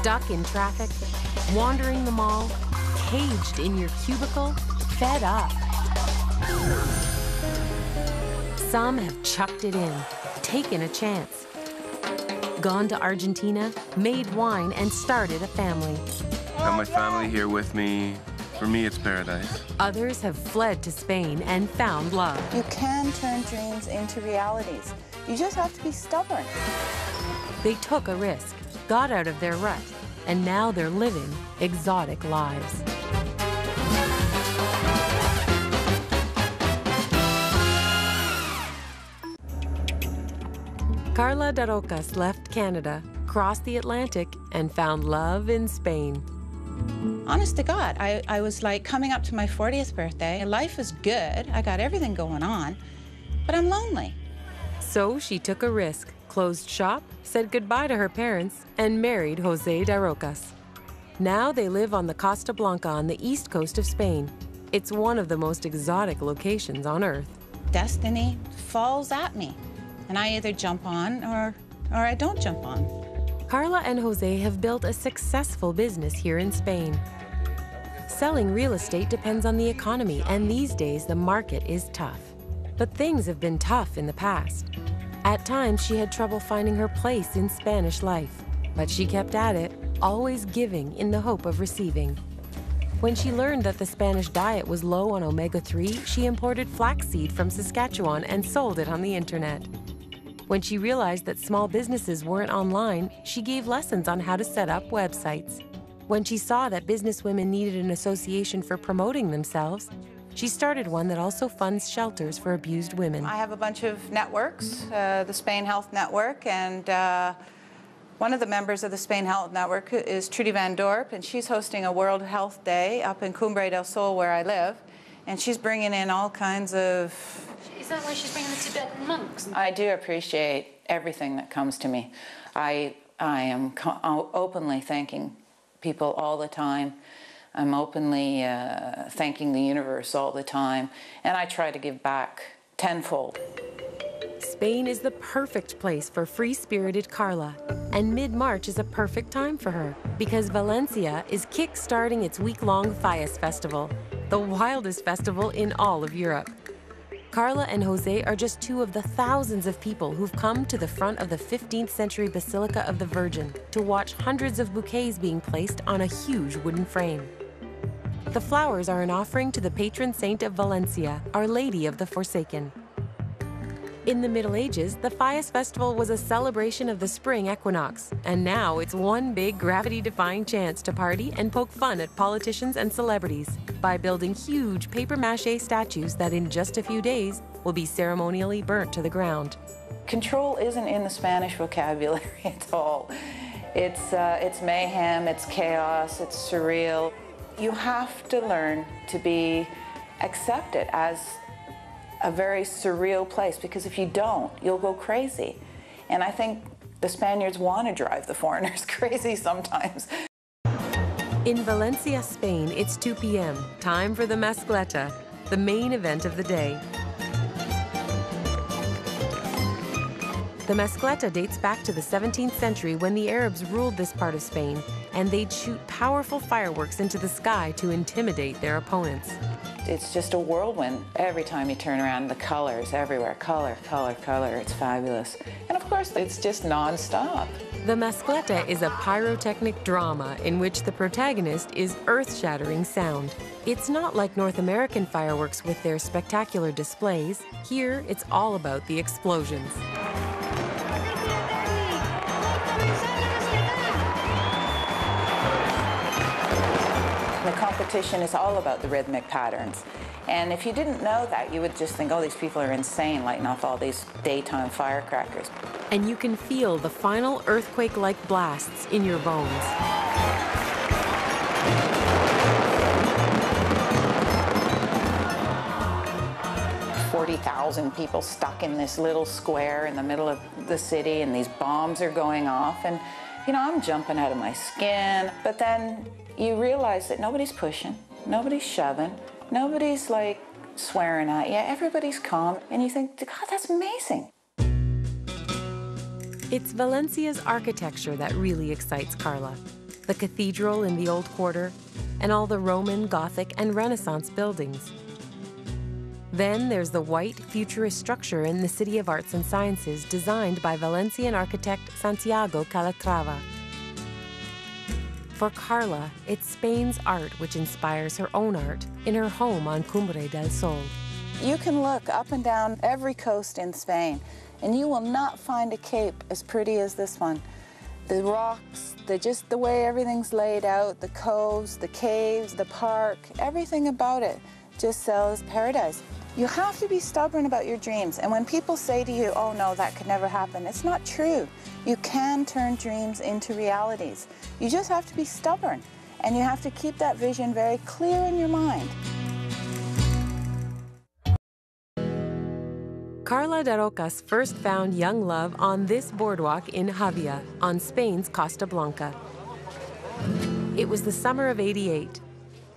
Stuck in traffic, wandering the mall, caged in your cubicle, fed up. Some have chucked it in, taken a chance. Gone to Argentina, made wine, and started a family. Got my family here with me. For me, it's paradise. Others have fled to Spain and found love. You can turn dreams into realities. You just have to be stubborn. They took a risk, got out of their rut, and now they're living exotic lives. Karla Darocas left Canada, crossed the Atlantic, and found love in Spain. Honest to God, I, I was like coming up to my 40th birthday. Life is good. I got everything going on, but I'm lonely. So she took a risk, closed shop, said goodbye to her parents, and married Jose Darocas. Now they live on the Costa Blanca on the east coast of Spain. It's one of the most exotic locations on Earth. Destiny falls at me, and I either jump on or, or I don't jump on. Karla and Jose have built a successful business here in Spain. Selling real estate depends on the economy, and these days the market is tough. But things have been tough in the past. At times, she had trouble finding her place in Spanish life, but she kept at it, always giving in the hope of receiving. When she learned that the Spanish diet was low on omega 3, she imported flaxseed from Saskatchewan and sold it on the internet. When she realized that small businesses weren't online, she gave lessons on how to set up websites. When she saw that businesswomen needed an association for promoting themselves, she started one that also funds shelters for abused women. I have a bunch of networks, uh, the Spain Health Network, and uh, one of the members of the Spain Health Network is Trudy Van Dorp, and she's hosting a World Health Day up in Cumbre del Sol, where I live. And she's bringing in all kinds of Is that why she's bringing the Tibetan monks? I do appreciate everything that comes to me. I, I am co- openly thanking people all the time. I'm openly uh, thanking the universe all the time. And I try to give back tenfold. Spain is the perfect place for free spirited Karla. And mid March is a perfect time for her because Valencia is kick starting its week long Fallas Festival, the wildest festival in all of Europe. Karla and Jose are just two of the thousands of people who've come to the front of the 15th century Basilica of the Virgin to watch hundreds of bouquets being placed on a huge wooden frame. The flowers are an offering to the patron saint of Valencia, Our Lady of the Forsaken. In the Middle Ages, the Fallas Festival was a celebration of the spring equinox, and now it's one big gravity defying chance to party and poke fun at politicians and celebrities by building huge paper mache statues that in just a few days will be ceremonially burnt to the ground. Control isn't in the Spanish vocabulary at all. It's, uh, it's mayhem, it's chaos, it's surreal. You have to learn to be accepted as a very surreal place because if you don't, you'll go crazy. And I think the Spaniards want to drive the foreigners crazy sometimes. In Valencia, Spain, it's 2 p.m. Time for the Mascleta, the main event of the day. The Mascleta dates back to the 17th century when the Arabs ruled this part of Spain, and they'd shoot powerful fireworks into the sky to intimidate their opponents. It's just a whirlwind. Every time you turn around, the colors everywhere. Color, color, color. It's fabulous. And of course, it's just nonstop. The Mascleta is a pyrotechnic drama in which the protagonist is earth shattering sound. It's not like North American fireworks with their spectacular displays. Here, it's all about the explosions. Competition is all about the rhythmic patterns. And if you didn't know that, you would just think, oh, these people are insane lighting off all these daytime firecrackers. And you can feel the final earthquake like blasts in your bones. Forty thousand people stuck in this little square in the middle of the city, and these bombs are going off, and you know I'm jumping out of my skin. But then you realize that nobody's pushing, nobody's shoving, nobody's like swearing at you. Everybody's calm, and you think, God, that's amazing. It's Valencia's architecture that really excites Karla. the cathedral in the Old Quarter, and all the Roman, Gothic, and Renaissance buildings. Then there's the white, futurist structure in the City of Arts and Sciences designed by Valencian architect Santiago Calatrava. For Karla, it's Spain's art which inspires her own art in her home on Cumbre del Sol. You can look up and down every coast in Spain, and you will not find a cape as pretty as this one. The rocks, the just the way everything's laid out, the coves, the caves, the park, everything about it just sells paradise. You have to be stubborn about your dreams. And when people say to you, oh no, that could never happen, it's not true. You can turn dreams into realities. You just have to be stubborn. And you have to keep that vision very clear in your mind. Karla Darocas first found young love on this boardwalk in Jávea, on Spain's Costa Blanca. It was the summer of 88.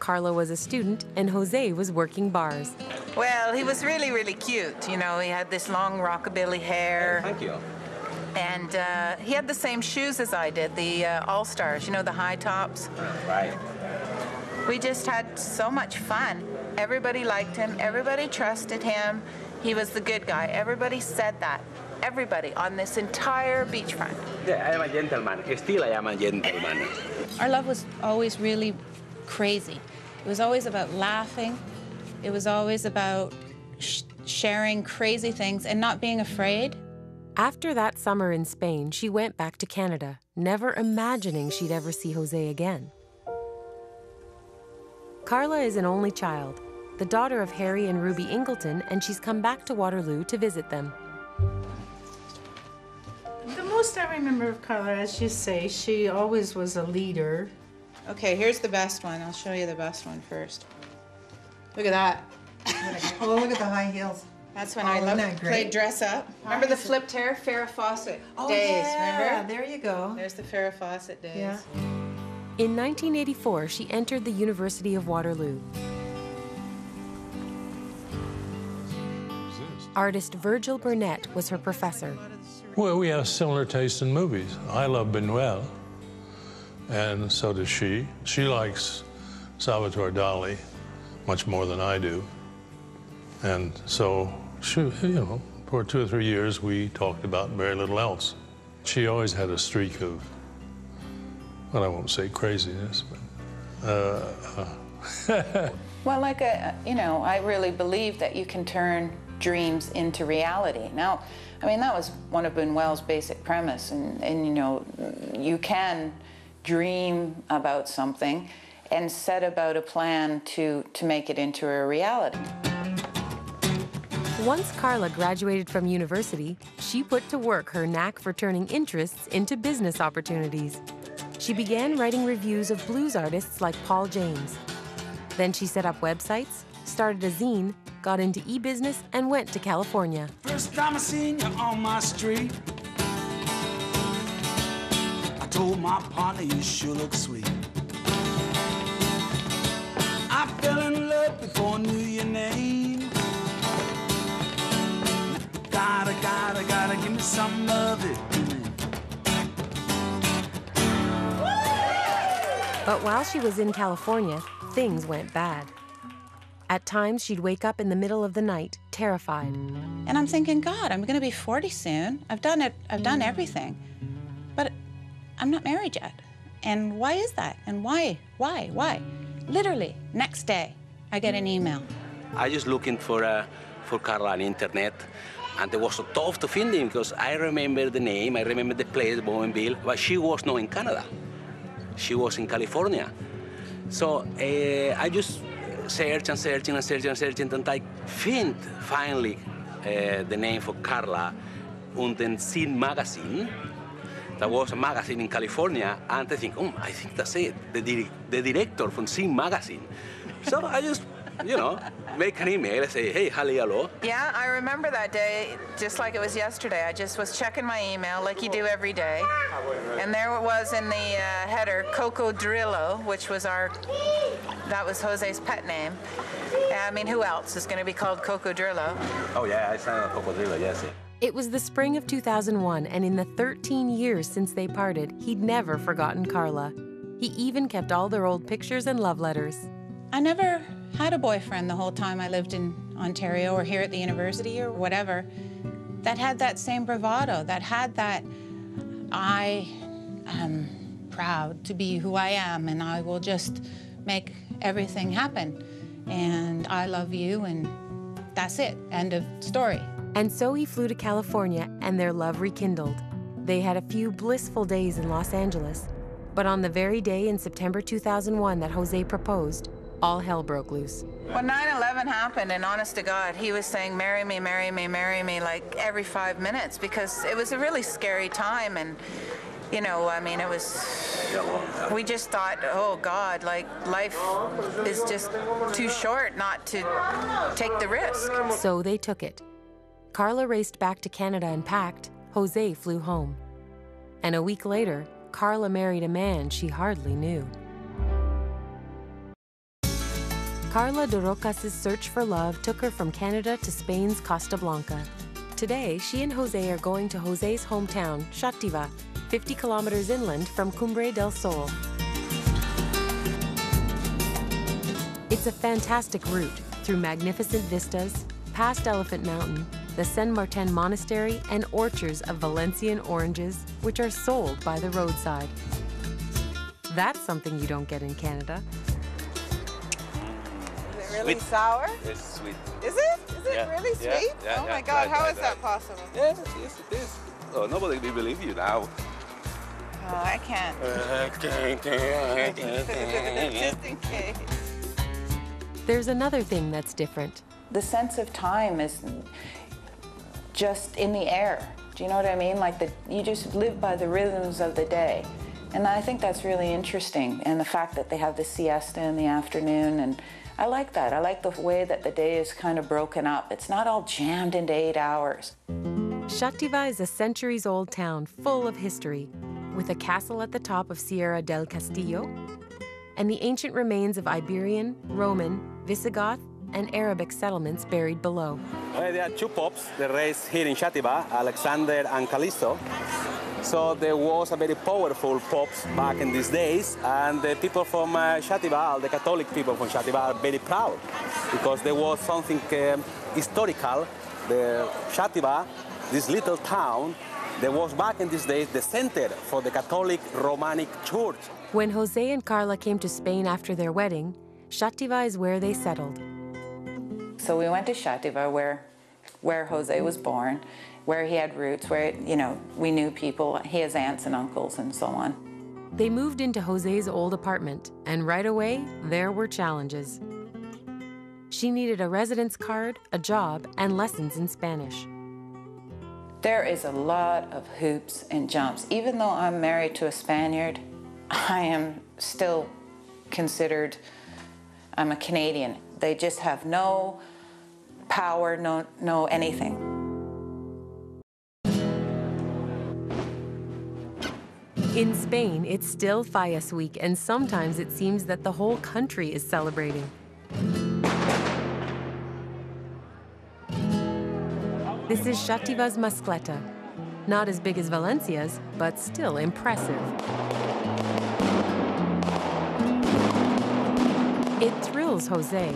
Karla was a student and Jose was working bars. Well, he was really, really cute. You know, he had this long rockabilly hair. Thank you. And uh, he had the same shoes as I did, the uh, All Stars, you know, the high tops. Right. We just had so much fun. Everybody liked him, everybody trusted him. He was the good guy. Everybody said that. Everybody on this entire beachfront. Yeah, I am a gentleman. Still, I am a gentleman. Our love was always really crazy. It was always about laughing. It was always about sh- sharing crazy things and not being afraid. After that summer in Spain, she went back to Canada, never imagining she'd ever see Jose again. Karla is an only child, the daughter of Harry and Ruby Ingleton, and she's come back to Waterloo to visit them. The most I remember of Karla, as you say, she always was a leader. Okay, here's the best one. I'll show you the best one first. Look at that. Oh, look at the high heels. That's when Oh, I isn't loved, that great? played dress up. Remember the flipped hair? Farrah Fawcett oh, days, remember? there you go. There's the Farrah Fawcett days. Yeah. In 1984, she entered the University of Waterloo. Artist Virgil Burnett was her professor. Well, we have similar taste in movies. I love Buñuel, and so does she. She likes Salvatore Dali much more than I do. And so, she, you know, for two or three years, we talked about very little else. She always had a streak of, well, I won't say craziness, but uh, Well, like, a, you know, I really believe that you can turn dreams into reality. Now, I mean, that was one of Buñuel's basic premise, and, and you know, you can dream about something and set about a plan to, to make it into a reality. Once Karla graduated from university, she put to work her knack for turning interests into business opportunities. She began writing reviews of blues artists like Paul James. Then she set up websites, started a zine, got into e business, and went to California. First time I seen you on my street, I told my partner you sure look sweet. I fell in love before I knew your name. Gotta, gotta, gotta give me some of it. But while she was in California, things went bad. At times, she'd wake up in the middle of the night, terrified. And I'm thinking, God, I'm going to be 40 soon. I've done it. I've done everything, but I'm not married yet. And why is that? And why? Why? Why? Literally, next day, I get an email. I just looking for uh, for Karla on internet, and it was so tough to find him because I remember the name, I remember the place, Bowmanville, but she was not in Canada. She was in California. So uh, I just search and searching and searching and searching, and I find finally uh, the name for Karla on the Scene magazine. That was a magazine in California, and I think, oh, I think that's it, the, dir- the director from Scene magazine. So I just, you know, make an email and say, hey, hello, hello. Yeah, I remember that day just like it was yesterday. I just was checking my email like you do every day. And there it was in the uh, header, Coco Drillo, which was our, that was Jose's pet name. I mean, who else is going to be called Coco Drillo? Oh, yeah, I signed Coco Drillo. yes. It was the spring of 2001, and in the 13 years since they parted, he'd never forgotten Karla. He even kept all their old pictures and love letters. I never had a boyfriend the whole time I lived in Ontario or here at the university or whatever that had that same bravado, that had that I am proud to be who I am and I will just make everything happen. And I love you and that's it. End of story. And so he flew to California and their love rekindled. They had a few blissful days in Los Angeles. But on the very day in September 2001 that Jose proposed, all hell broke loose. When 9-11 happened, and honest to God, he was saying, marry me, marry me, marry me, like every five minutes, because it was a really scary time, and, you know, I mean, it was, we just thought, oh God, like, life is just too short not to take the risk. So they took it. Karla raced back to Canada and packed. Jose flew home. And a week later, Karla married a man she hardly knew. Karla Darocas' search for love took her from Canada to Spain's Costa Blanca. Today, she and Jose are going to Jose's hometown, Xàtiva, 50 kilometers inland from Cumbre del Sol. It's a fantastic route through magnificent vistas, past Elephant Mountain, the San Martin Monastery, and orchards of Valencian oranges, which are sold by the roadside. That's something you don't get in Canada. Is it really sour? It's sweet. Is it? Is it Yeah, really yeah, sweet? yeah, oh yeah. my God, Right, how right, is that possible? Yes, yes, it is. Oh, nobody will believe you now. Oh, I can't. Just in case. There's another thing that's different. The sense of time is just in the air. Do you know what I mean? Like the, you just live by the rhythms of the day. And I think that's really interesting. And the fact that they have the siesta in the afternoon. And I like that. I like the way that the day is kind of broken up. It's not all jammed into eight hours. Xàtiva is a centuries old town full of history, with a castle at the top of Sierra del Castillo and the ancient remains of Iberian, Roman, Visigoth, and Arabic settlements buried below. There are two pops that raised here in Xàtiva, Alexander and Callisto. So there was a very powerful pops back in these days, and the people from uh, Xàtiva, the Catholic people from Xàtiva, are very proud because there was something um, historical. The Xàtiva, this little town, there was back in these days the center for the Catholic Romanic Church. When Jose and Karla came to Spain after their wedding, Xàtiva is where they settled. So we went to Xàtiva, where, where Jose was born, where he had roots, where, you know, we knew people. He has aunts and uncles and so on. They moved into Jose's old apartment, and right away, there were challenges. She needed a residence card, a job, and lessons in Spanish. There is a lot of hoops and jumps. Even though I'm married to a Spaniard, I am still considered, I'm a Canadian. They just have no power, no, no anything. In Spain, it's still Fallas Week, and sometimes it seems that the whole country is celebrating. This is Xàtiva's Mascleta. Not as big as Valencia's, but still impressive. It thrills Jose,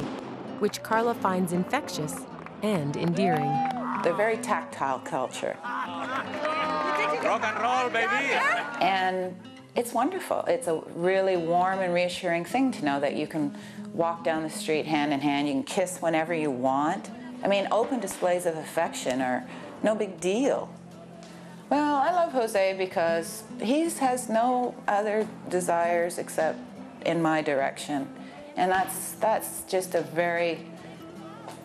which Karla finds infectious and endearing. They're very tactile culture. Rock and roll, baby! And it's wonderful. It's a really warm and reassuring thing to know that you can walk down the street hand in hand, you can kiss whenever you want. I mean, open displays of affection are no big deal. Well, I love Jose because he has no other desires except in my direction. And that's that's just a very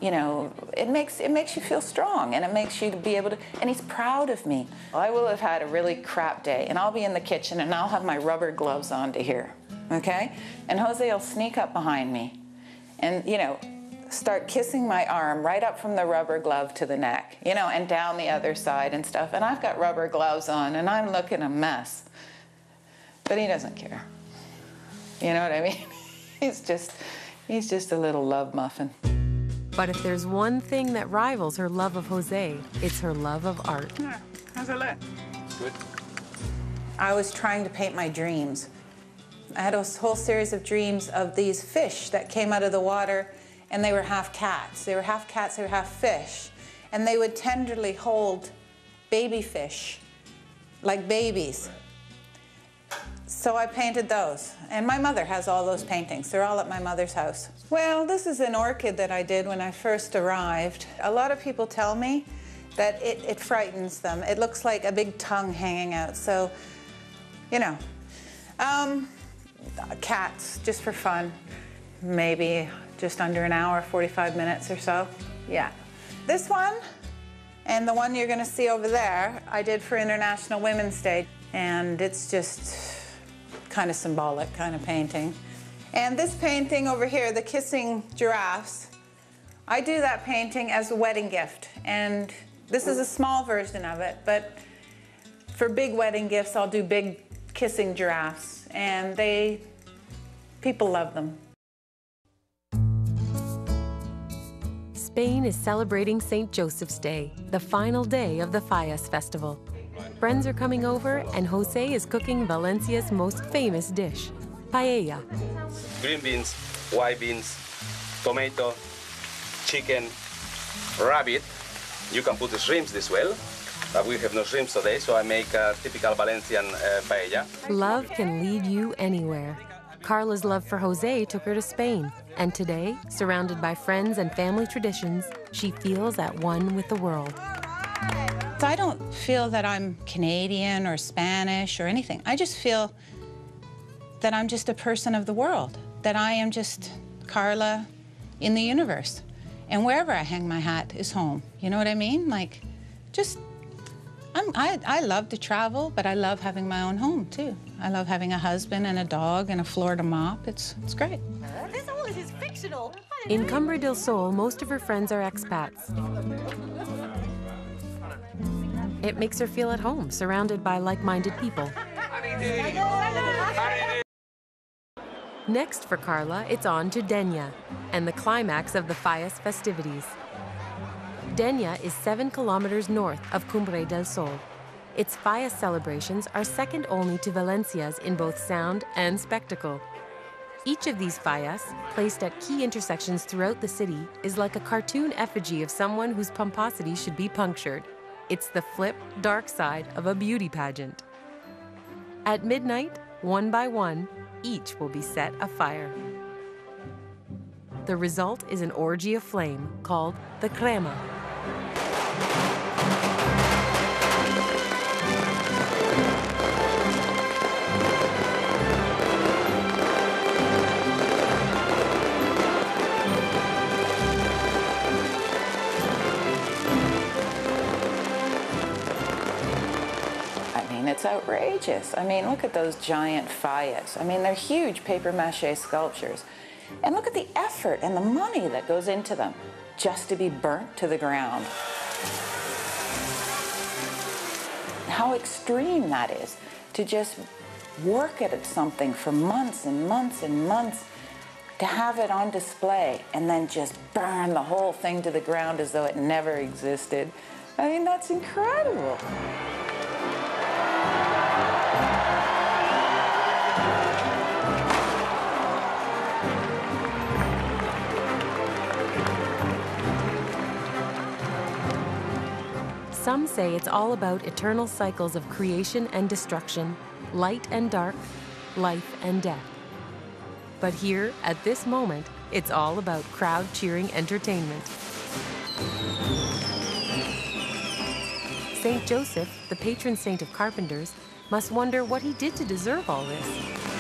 you know, it makes it makes you feel strong and it makes you be able to and he's proud of me. I will have had a really crap day and I'll be in the kitchen and I'll have my rubber gloves on to here. Okay? And Jose will sneak up behind me and, you know, start kissing my arm right up from the rubber glove to the neck, you know, and down the other side and stuff. And I've got rubber gloves on and I'm looking a mess. But he doesn't care. You know what I mean? he's just he's just a little love muffin. But if there's one thing that rivals her love of Jose, it's her love of art. How's it look? Good. I was trying to paint my dreams I had a whole series of dreams of these fish that came out of the water and they were half cats. They were half cats, they were half fish. And they would tenderly hold baby fish like babies. So I painted those. And my mother has all those paintings. They're all at my mother's house. Well, this is an orchid that I did when I first arrived. A lot of people tell me that it, it frightens them. It looks like a big tongue hanging out. So, you know, um, cats, just for fun. Maybe just under an hour, 45 minutes or so. Yeah. This one and the one you're going to see over there, I did for International Women's Day. And it's just kind of symbolic kind of painting. And this painting over here, the kissing giraffes, I do that painting as a wedding gift. And this is a small version of it, but for big wedding gifts, I'll do big kissing giraffes. And they, people love them. Spain is celebrating St. Joseph's Day, the final day of the Fallas Festival. Friends are coming over, and Jose is cooking Valencia's most famous dish, paella. Green beans, white beans, tomato, chicken, rabbit. You can put the shrimps as well, but we have no shrimps today, so I make a typical Valencian uh, paella. Love can lead you anywhere. Karla's love for Jose took her to Spain, and today, surrounded by friends and family traditions, she feels at one with the world. I don't feel that I'm Canadian or Spanish or anything. I just feel that I'm just a person of the world, that I am just Karla in the universe. And wherever I hang my hat is home. You know what I mean? Like, just, I'm, I, I love to travel, but I love having my own home too. I love having a husband and a dog and a Florida mop. It's, it's great. This all is fictional. In Cumbre del Sol, most of her friends are expats. It makes her feel at home, surrounded by like-minded people. Next for Karla, it's on to Denia, and the climax of the Fallas festivities. Denia is seven kilometers north of Cumbre del Sol. Its Fallas celebrations are second only to Valencia's in both sound and spectacle. Each of these fallas, placed at key intersections throughout the city, is like a cartoon effigy of someone whose pomposity should be punctured. It's the flip, dark side of a beauty pageant. At midnight, one by one, each will be set afire. The result is an orgy of flame called the crema. It's outrageous. I mean, look at those giant fallas. I mean, they're huge paper mache sculptures. And look at the effort and the money that goes into them just to be burnt to the ground. How extreme that is to just work at something for months and months and months to have it on display and then just burn the whole thing to the ground as though it never existed. I mean, that's incredible. Some say it's all about eternal cycles of creation and destruction, light and dark, life and death. But here, at this moment, it's all about crowd cheering entertainment. St. Joseph, the patron saint of carpenters, must wonder what he did to deserve all this.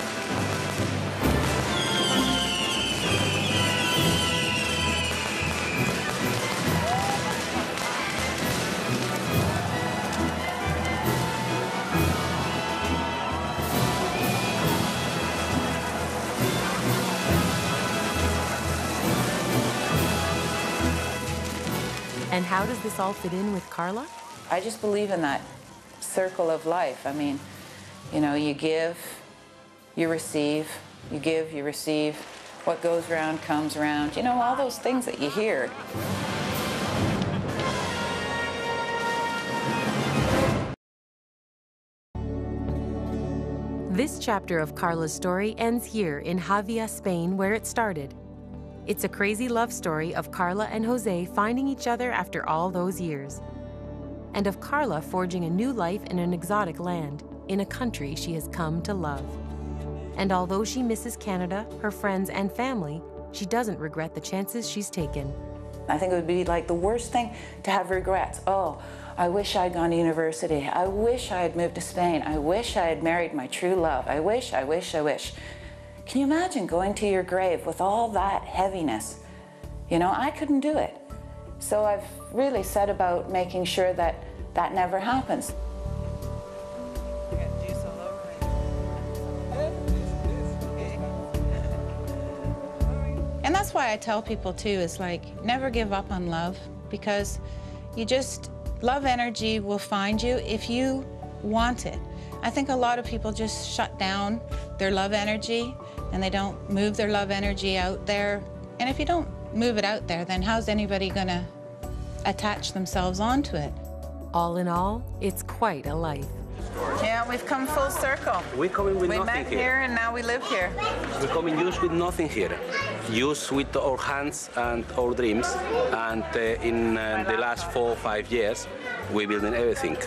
And how does this all fit in with Karla? I just believe in that circle of life. I mean, you know, you give, you receive, you give, you receive. What goes around comes around. You know, all those things that you hear. This chapter of Karla's story ends here in Jávea, Spain, where it started. It's a crazy love story of Karla and Jose finding each other after all those years, and of Karla forging a new life in an exotic land, in a country she has come to love. And although she misses Canada, her friends, and family, she doesn't regret the chances she's taken. I think it would be like the worst thing to have regrets. Oh, I wish I'd gone to university. I wish I had moved to Spain. I wish I had married my true love. I wish, I wish, I wish. Can you imagine going to your grave with all that heaviness? You know, I couldn't do it. So I've really set about making sure that that never happens. And that's why I tell people too, is like, never give up on love because you just, love energy will find you if you want it. I think a lot of people just shut down their love energy and they don't move their love energy out there. And if you don't move it out there, then how's anybody gonna attach themselves onto it? All in all, it's quite a life. Yeah, we've come full circle. We're coming with we nothing met here. here and now we live here. We're coming used with nothing here. Used with our hands and our dreams. And uh, in uh, the last four or five years, we're building everything.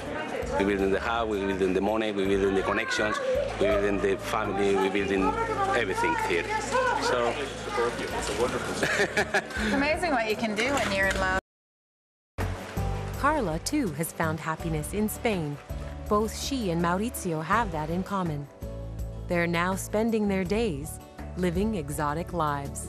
We're building the house, we're building the money, we're building the connections, we're building the family, we're building everything here. So, It's a wonderful. it's amazing what you can do when you're in love. Karla, too, has found happiness in Spain. Both she and Maurizio have that in common. They're now spending their days living exotic lives.